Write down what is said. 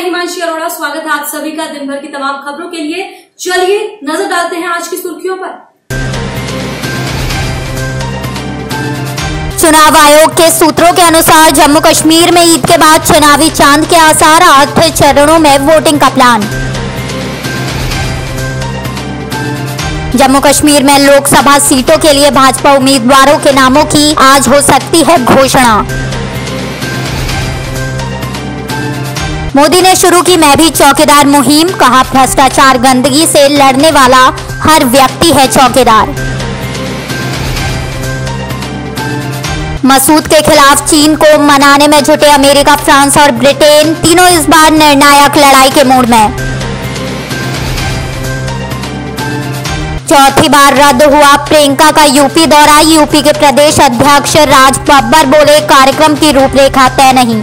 मैं हिमांशी अरोड़ा, स्वागत है आप सभी का दिन भर की तमाम खबरों के लिए। चलिए नज़र डालते हैं आज की सुर्खियों पर। चुनाव आयोग के सूत्रों के अनुसार जम्मू कश्मीर में ईद के बाद चुनावी चाँद के आसार आठ चरणों में वोटिंग का प्लान। जम्मू कश्मीर में लोकसभा सीटों के लिए भाजपा उम्मीदवारों के नामों की आज हो सकती है घोषणा। मोदी ने शुरू की मैं भी चौकीदार मुहिम, कहा भ्रष्टाचार गंदगी से लड़ने वाला हर व्यक्ति है चौकीदार। मसूद के खिलाफ चीन को मनाने में जुटे अमेरिका, फ्रांस और ब्रिटेन, तीनों इस बार निर्णायक लड़ाई के मूड में। चौथी बार रद्द हुआ प्रियंका का यूपी दौरा, यूपी के प्रदेश अध्यक्ष राज बब्बर बोले, कार्यक्रम की रूपरेखा तय नहीं।